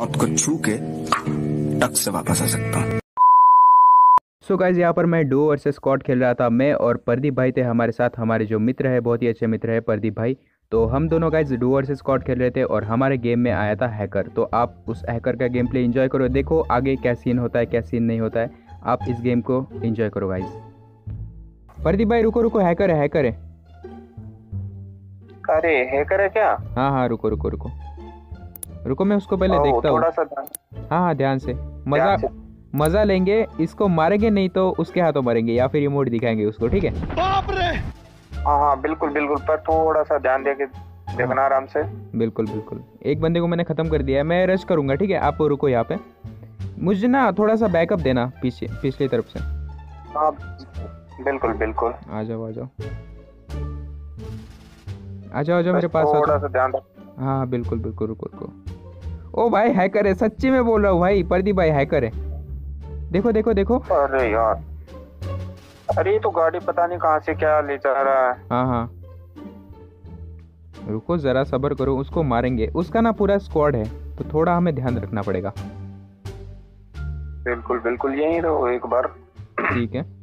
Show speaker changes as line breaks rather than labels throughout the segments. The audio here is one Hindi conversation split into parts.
मौत को छू के टक से वापस आ सकता हूँ।
सो गाइज़ यहाँ पर मैं डो वर्सेस स्कॉट खेल रहा था मैं और प्रदीप भाई थे हमारे साथ। हमारे जो मित्र है बहुत ही अच्छे मित्र है प्रदीप भाई। तो हम दोनों गाइज़ डो वर्सेस स्कॉट खेल रहे थे और हमारे गेम में आया था हैकर तो आप उस हैकर का गेम प्ले इन्जॉय करो। देखो आगे क्या सीन होता है क्या सीन नहीं होता है। आप इस गेम को इन्जॉय करो गाइज़ प्रदीप भाई रुको रुको हैकर है हैकर है।
अरे हैकर है क्या?
हाँ हाँ रुको रुको रुको। रुको मैं उसको पहले देखता हूँ।
थोड़ा सा
हाँ हाँ ध्यान से। मज़ा मज़ा लेंगे इसको मारेंगे नहीं तो उसके हाथों मरेंगे या फिर रिमोट दिखाएँगे उसको ठीक है?
हाँ हाँ बिल्कुल बिल्कुल पर थोड़ा सा ध्यान दे के देखना आराम से।
बिल्कुल बिल्कुल। एक बंदे को मैंने ख़त्म कर दिया है मैं रश करूँगा ठीक है? आप रुको यहाँ पे। मुझे ना थोड़ा सा बैकअप देना पीछे पिछली तरफ़ से।
हाँ बिल्कुल बिल्कुल।
आ जाओ आ जाओ। आ जाओ जाओ मेरे पास
थोड़ा सा ध्यान
हाँ हाँ बिल्कुल बिल्कुल रुको रुको। ओ भाई हैकर है सच्ची में बोल रहा हूँ भाई प्रदीप भाई हैकर है। देखो देखो देखो।
अरे यार। अरे तो गाड़ी पता नहीं कहाँ से क्या ले जा रहा है।
हाँ हाँ। रुको ज़रा सब्र करो उसको मारेंगे। उसका ना पूरा स्क्वाड है तो थोड़ा हमें ध्यान रखना पड़ेगा।
बिल्कुल बिल्कुल यही रहो एक बार।
ठीक है।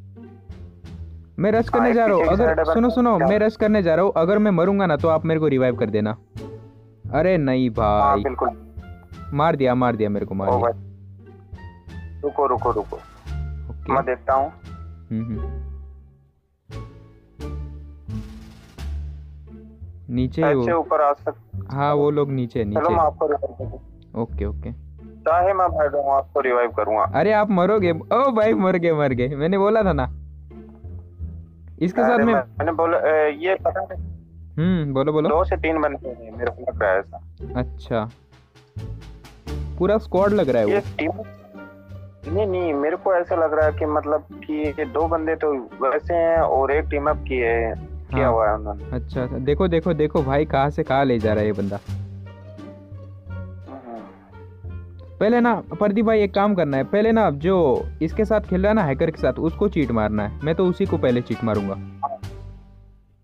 मैं रश करने
हाँ,
जा रहा हूँ। अगर सुनो सुनो मैं रश करने जा रहा हूँ। अगर मैं मरूँगा ना तो आप मेरे को रिवाइव कर देना। अरे नहीं
हाँ
भाई
बिल्कुल।
मार दिया मार दिया मेरे को मार दिया।
रुको रुको रुको।
ओके।
मैं देखता हूँ।
हम्म, हम्म। नीचे ही वो
ऊपर आ सकते
हाँ वो लोग नीचे
चलो
नीचे।
मैं आपको
ओके ओके।
चाहे मैं भाग आपको रिवाइव करूँगा।
अरे आप मरोगे? ओ भाई मर गए मर गए। मैंने बोला था ना। इसके साथ में
मैंने बोला ये पता नहीं।
हम्म बोलो बोलो।
दो से तीन बंदे हैं मेरे को लग रहा है ऐसा।
अच्छा। पूरा स्क्वाड लग रहा है
ये
वो?
टीम नहीं नहीं मेरे को ऐसा लग रहा है कि मतलब कि ये दो बंदे तो वैसे हैं और एक टीम अप किए किया
हाँ।
हुआ है उन्होंने।
अच्छा अच्छा। देखो देखो देखो भाई कहाँ से कहाँ ले जा रहा है ये बंदा? पहले ना प्रदीप भाई एक काम करना है। पहले ना जो इसके साथ खेल रहा है ना हैकर के साथ उसको चीट मारना है। मैं तो उसी को पहले चीट मारूँगा।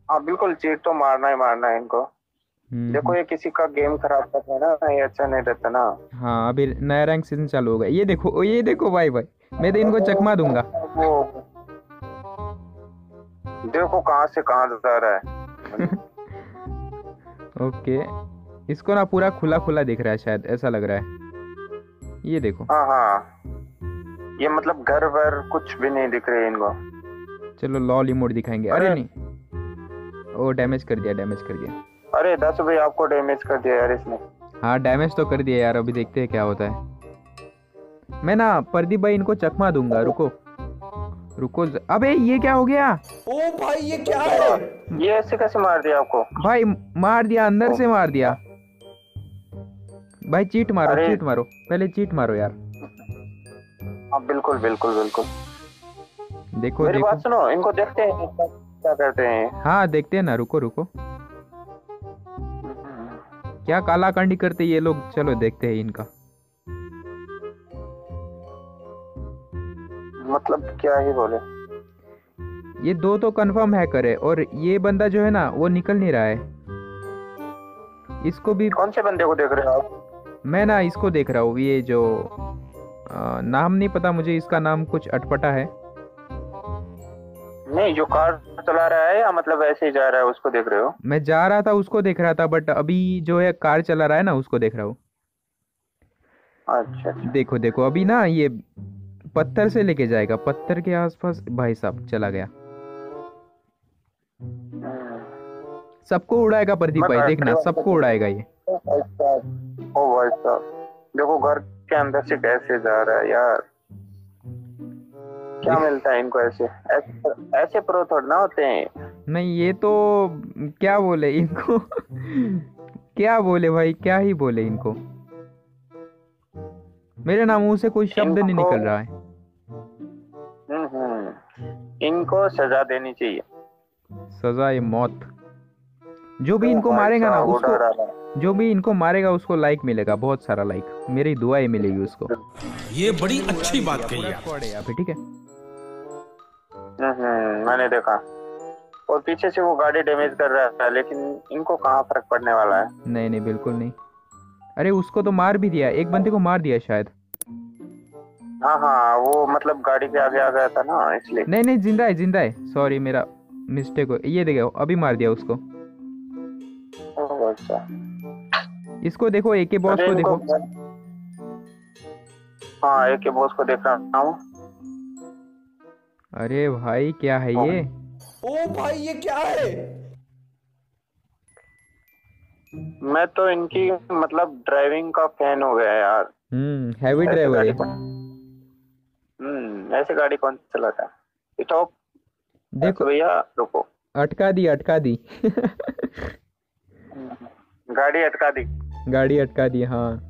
हाँ बिल्कुल चीट तो मारना ही मारना है इनको।
हम्म,
देखो ये किसी का गेम खराब कर रहा है ना ये अच्छा नहीं रहता ना।
हाँ अभी नया रैंक सीज़न चालू होगा ये देखो ये देखो भाई भाई मैं तो इनको चकमा दूँगा।
देखो कहाँ से कहाँ जा रहा है।
ओके। इसको ना पूरा खुला खुला दिख रहा है शायद ऐसा लग रहा है। ये देखो।
हाँ हाँ। ये मतलब घर वर कुछ भी नहीं दिख रहे इनको।
चलो लॉल इमोट दिखाएँगे। अरे
अरे।
नहीं। ओ डैमेज कर दिया डैमेज कर दिया।
अरे दस भाई आपको डैमेज कर दिया यार इसने।
हाँ डैमेज तो कर दिया यार अभी देखते हैं क्या होता है। मैं ना प्रदीप भाई इनको चकमा दूँगा रुको। रुको ज- अबे ये क्या हो गया?
ओ भाई ये क्या है? ये ऐसे कैसे मार दिया आपको?
भाई मार दिया अंदर से मार दिया। भाई चीट मारो चीट मारो। पहले चीट मारो यार।
हाँ बिल्कुल बिल्कुल बिल्कुल।
देखो
मेरी बात सुनो इनको देखते हैं क्या करते हैं।
हाँ देखते हैं ना रुको रुको। क्या काला कंडी करते ये लोग? चलो देखते हैं इनका।
मतलब क्या ही बोले।
ये दो तो कंफर्म है करे और ये बंदा जो है ना वो निकल नहीं रहा है। इसको भी
कौन से बंदे को देख रहे हो आप?
मैं ना इसको देख रहा हूँ ये जो आ, नाम नहीं पता मुझे इसका नाम कुछ अटपटा है।
नहीं जो कार चला रहा है या मतलब ऐसे ही जा रहा है उसको देख रहे हो?
मैं जा रहा था उसको देख रहा था बट अभी जो है कार चला रहा है ना उसको देख रहा हूँ।
अच्छा अच्छा।
देखो देखो अभी ना ये पत्थर से लेके जाएगा पत्थर के आसपास भाई साहब चला गया।
हम्म।
सबको उड़ाएगा प्रदीप भाई देखना सबको उड़ाएगा ये।
ओ भाई साहब। ओ भाई साहब देखो घर के अंदर से कैसे जा रहा है यार। क्या मिलता है इनको ऐसे? ऐसे ऐसे प्रो थोड़ा ना होते हैं।
नहीं ये तो क्या बोले इनको? क्या बोले भाई? क्या ही बोले इनको? मेरे ना मुँह से कोई शब्द नहीं निकल रहा है।
हम्म, हम्म। इनको सजा देनी चाहिए।
सजा ये मौत। जो भी इनको मारेगा ना उसको। जो भी इनको मारेगा उसको लाइक मिलेगा बहुत सारा लाइक मेरी दुआएँ मिलेगी उसको।
ये बड़ी अच्छी बात कही
है। यहाँ पे ठीक है?
हम्म, हम्म, मैंने देखा। और पीछे से वो गाड़ी डैमेज कर रहा है लेकिन इनको कहाँ फ़र्क पड़ने वाला है?
नहीं नहीं बिल्कुल नहीं। अरे उसको तो मार भी दिया एक बंदे को मार दिया शायद।
हाँ हाँ वो मतलब गाड़ी के आगे आ गया था ना इसलिए।
नहीं नहीं ज़िंदा है ज़िंदा है। सॉरी मेरा मिस्टेक हो। ये देखो अभी मार दिया उसको।
अच्छा।
इसको देखो एके बॉस को देखो।
हाँ एक बॉस को देख रहा हूँ।
अरे भाई क्या है ये?
ओ भाई ये क्या है?
मैं तो इनकी मतलब ड्राइविंग का फ़ैन हो गया यार।
हम्म हैवी ड्राइवर
गाड़ी
है।
कौन- हम्म ऐसे गाड़ी कौन चलाता है? स्टॉप
देखो।
भैया रुको।
अटका दी अटका दी।
गाड़ी अटका दी।
गाड़ी अटका दी हाँ।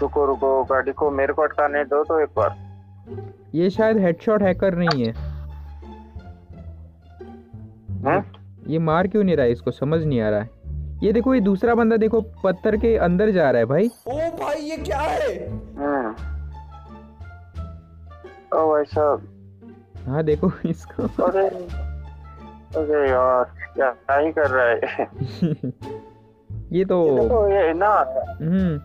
रुको रुको गाड़ी को मेरे को अटकाने दो तो एक बार।
ये शायद हेडशॉट हैकर नहीं है।
हम्म?
ये मार क्यों नहीं रहा है? इसको समझ नहीं आ रहा है। ये देखो ये दूसरा बंदा देखो पत्थर के अंदर जा रहा है भाई।
ओ भाई ये क्या है?
हम्म ओ भाई साहब
हाँ देखो इसको।
अरे अरे यार क्या क्या ही कर रहा है?
ये तो
ये देखो ये ना
हम्म।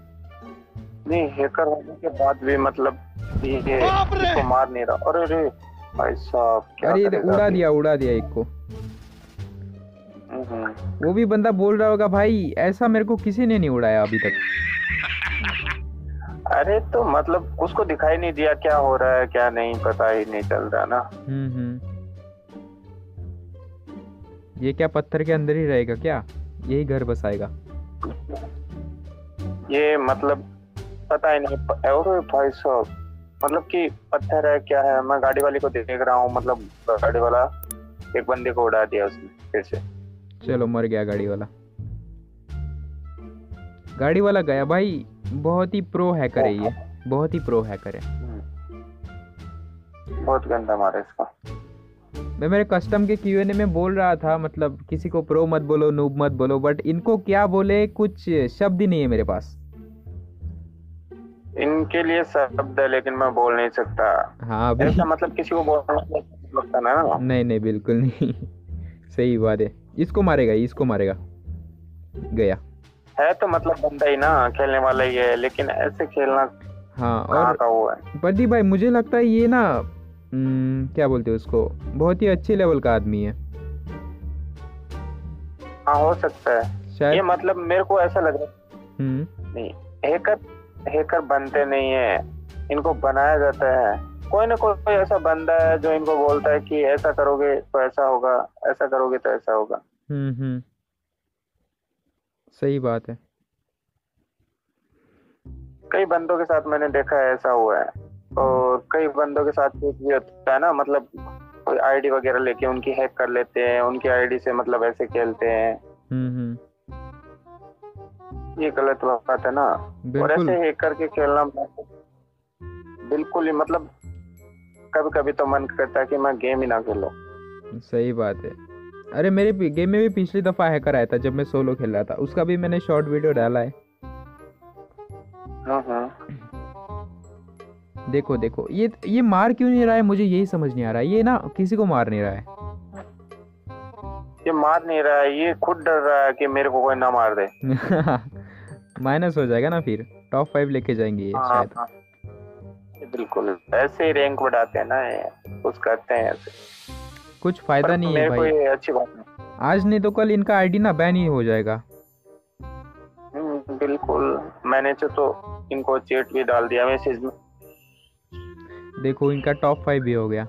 नहीं हैकर होने के बाद भी मतलब ये इसको मार नहीं रहा। अरे रे भाई साहब क्या
अरे उड़ा दिया उड़ा दिया एक को।
हम्म,
वो भी बंदा बोल रहा होगा भाई ऐसा मेरे को किसी ने नहीं उड़ाया अभी तक।
अरे तो मतलब उसको दिखाई नहीं दिया क्या हो रहा है क्या नहीं पता ही नहीं चल रहा ना।
हम्म हम्म। ये क्या पत्थर के अंदर ही रहेगा क्या? यही घर बसाएगा
ये मतलब पता ही नहीं भाई साहब मतलब कि पत्थर है क्या है? मैं गाड़ी वाले को देख रहा हूँ मतलब गाड़ी वाला एक बंदे को उड़ा दिया उसने फिर से।
चलो मर गया गाड़ी वाला। गाड़ी वाला गया भाई बहुत ही प्रो हैकर है ये बहुत ही प्रो हैकर है।
बहुत गंदा मारा इसका।
मैं मेरे कस्टम के क्यूएनए में बोल रहा था मतलब किसी को प्रो मत बोलो नूब मत बोलो बट इनको क्या बोले कुछ शब्द ही नहीं है मेरे पास।
इनके लिए शब्द है लेकिन मैं बोल नहीं सकता।
हाँ
ऐसा मतलब किसी को बोलना लगता ना।
नहीं नहीं बिल्कुल नहीं। सही बात है। इसको मारेगा इसको मारेगा। गया।
है तो मतलब बंदा ही ना खेलने वाला ही है लेकिन ऐसे खेलना
हाँ और प्रदीप भाई मुझे लगता है ये ना क्या बोलते हैं उसको? बहुत ही अच्छे लेवल का आदमी है।
हाँ हो सकता है। ये मतलब मेरे को ऐसा लग रहा है।
हम्म।
नहीं हैकर हैकर बनते नहीं है। इनको बनाया जाता है। कोई ना कोई ऐसा बंदा है जो इनको बोलता है कि ऐसा करोगे तो ऐसा होगा ऐसा करोगे तो ऐसा होगा।
हम्म हम्म। सही बात है।
कई बंदों के साथ मैंने देखा है ऐसा हुआ है। और कई बंदों के साथ कुछ भी होता है ना मतलब कोई आईडी वगैरह लेके उनकी हैक कर लेते हैं उनकी आईडी से मतलब ऐसे खेलते हैं।
हम्म हम्म।
ये गलत बात है ना। और ऐसे हैक करके खेलना बिल्कुल ही मतलब कभी कभी तो मन करता है कि मैं गेम ही ना खेलूं।
सही बात है। अरे मेरे गेम में भी पिछली दफ़ा हैकर आया था जब मैं सोलो खेल रहा था। उसका भी मैंने शॉर्ट वीडियो डाला है।
हम्म हम्म
देखो देखो। ये ये मार क्यों नहीं रहा है? मुझे यही समझ नहीं आ रहा है। ये ना किसी को मार नहीं रहा है।
ये मार नहीं रहा है। ये खुद डर रहा है कि मेरे को कोई ना मार दे।
माइनस हो जाएगा ना फिर। टॉप फाइव लेके जाएँगे ये
हाँ,
शायद।
हाँ। बिल्कुल। ऐसे ही रैंक बढ़ाते हैं ना कुछ करते हैं ऐसे।
कुछ फ़ायदा नहीं है भाई।
अच्छी बात है
आज नहीं तो कल इनका आईडी ना बैन ही हो जाएगा।
हम्म, बिल्कुल। मैंने तो, तो इनको चेट भी डाल दिया। मैसेज में
देखो इनका टॉप फाइव भी हो गया।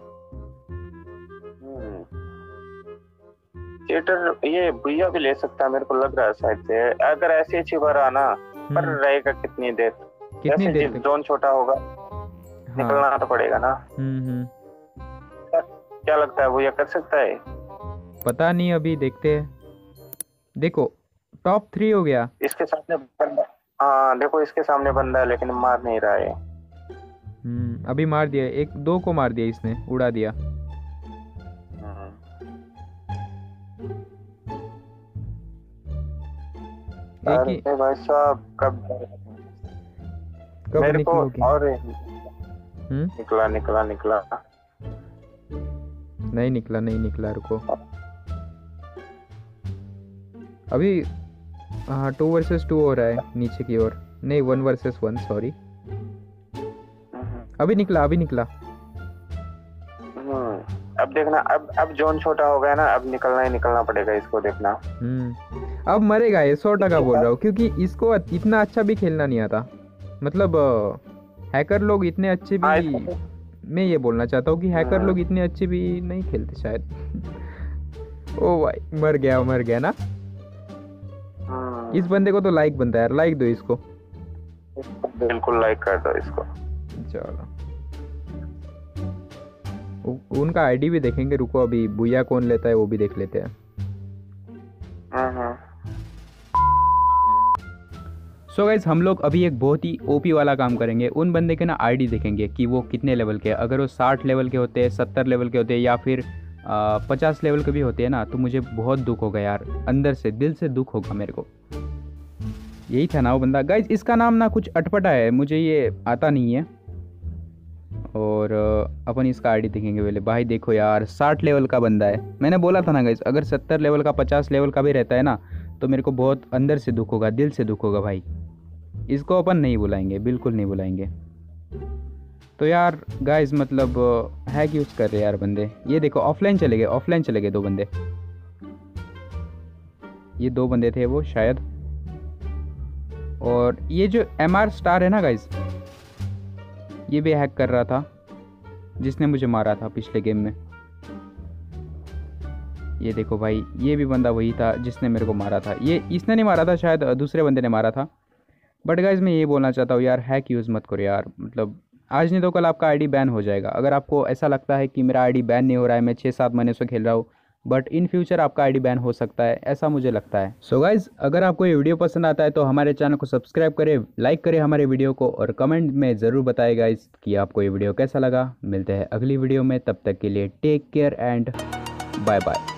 चेटर ये भैया भी ले सकता है मेरे को लग रहा है शायद से। अगर ऐसे ही छिपा रहा ना पर
हम्म,
रहेगा कितनी देर?
कितनी देर
जोन छोटा होगा
हाँ।
निकलना तो पड़ेगा ना।
हम्म हम्म।
क्या लगता है भैया कर सकता है?
पता नहीं अभी देखते हैं। देखो टॉप थ्री हो गया।
इसके सामने बंदा हाँ देखो इसके सामने बंदा है लेकिन मार नहीं रहा है।
हम्म अभी मार दिया एक दो को मार दिया इसने उड़ा दिया।
हम्म।
ही
भाई साहब कब
कब
मेरे को और
हम्म?
निकला निकला निकला।
नहीं निकला नहीं निकला रुको। अभी हाँ टू वर्सेस टू हो रहा है नीचे की ओर। नहीं one versus one sorry
hmm,
अभी निकला अभी निकला।
हम्म। अब देखना अब अब जोन छोटा हो गया ना अब निकलना ही निकलना पड़ेगा इसको देखना।
हम्म अब मरेगा ये सौ टका बोल रहा हूँ क्योंकि इसको इतना अच्छा भी खेलना नहीं आता। मतलब हैकर लोग इतने अच्छे
हाँ,
भी
इसको-
मैं ये बोलना चाहता हूँ कि हैकर
हाँ।
लोग इतने अच्छे भी नहीं खेलते शायद। ओ भाई मर गया मर गया ना? इस बंदे को तो लाइक बनता है यार लाइक दो इसको।
बिल्कुल लाइक कर दो इसको।
चलो। उ- उनका आईडी भी देखेंगे रुको अभी बुया कौन लेता है वो भी देख लेते हैं। सो गाइज़ हम लोग अभी एक बहुत ही ओपी वाला काम करेंगे। उन बंदे के ना आईडी देखेंगे कि वो कितने लेवल के अगर वो साठ लेवल के होते हैं सत्तर लेवल के होते हैं या फिर पचास लेवल के भी होते हैं ना तो मुझे बहुत दुख होगा यार। अंदर से दिल से दुख होगा मेरे को। यही था ना वो बंदा। गाइज़ इसका नाम ना कुछ अटपटा है। मुझे ये आता नहीं है। और अपन इसका आईडी देखेंगे पहले। भाई देखो यार, साठ लेवल का बंदा है। मैंने बोला था ना गाइज़ अगर सत्तर लेवल का, पचास लेवल का भी रहता है ना तो मेरे को बहुत अंदर से दुख होगा, दिल से दुख होगा भाई। इसको अपन नहीं बुलाएँगे, बिल्कुल नहीं बुलाएँगे। तो यार गाइस मतलब हैक यूज़ कर रहे यार बंदे। ये देखो ऑफलाइन चले गए ऑफलाइन चले गए दो बंदे। ये दो बंदे थे वो, शायद। और ये जो एम आर स्टार है ना गाइस ये भी हैक कर रहा था, जिसने मुझे मारा था पिछले गेम में। ये देखो भाई, ये भी बंदा वही था जिसने मेरे को मारा था। ये इसने नहीं मारा था, शायद दूसरे बंदे ने मारा था। बट गाइज़ मैं ये बोलना चाहता हूँ, यार हैक यूज़ मत करो यार। मतलब आज नहीं तो कल आपका आईडी बैन हो जाएगा। अगर आपको ऐसा लगता है कि मेरा आईडी बैन नहीं हो रहा है, मैं छः सात महीने से खेल रहा हूँ बट इन फ्यूचर आपका आईडी बैन हो सकता है, ऐसा मुझे लगता है। सो so गाइज़ अगर आपको ये वीडियो पसंद आता है तो हमारे चैनल को सब्सक्राइब करें लाइक करें हमारे वीडियो को, और कमेंट में ज़रूर बताएँ गाइज़ कि आपको ये वीडियो कैसा लगा। मिलते हैं अगली वीडियो में, तब तक के लिए take care and bye bye